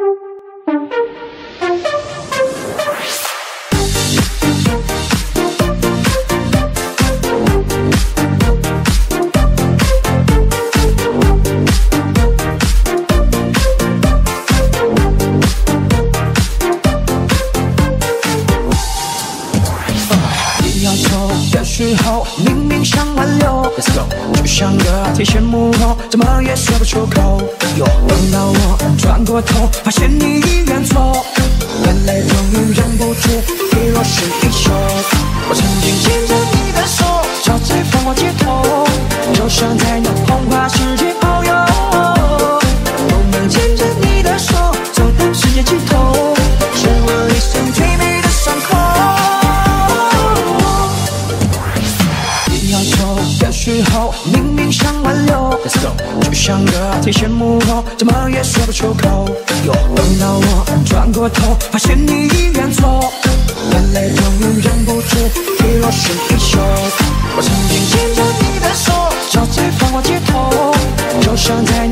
你要走的时候，明明想挽留就像个提线木偶，怎么也说不出口。等到我转过头，发现你已远走，眼泪终于忍不住滴落湿衣袖。像个提线木偶，怎么也说不出口。等到我转过头，发现你已远走，眼泪终于忍不住滴落湿衣袖。我曾经牵着你的手，走在繁华街头，就像在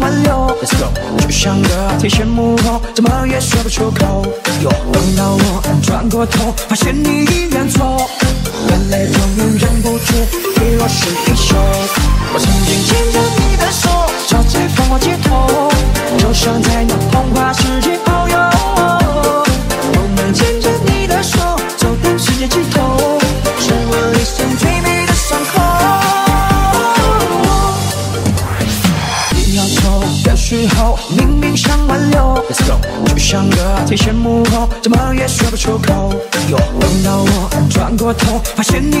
挽留就像个提线木偶，怎么也说不出口。等到我转过头，发现你已远走，眼泪终于忍不住滴落湿衣袖。我曾经牵着你的手，走在繁华街头，就像在那童话世界遨游。我们牵着你的手，走到世界尽头，的时候，明明想挽留就像个提线木偶，怎么也说不出口。等到我转过头，发现你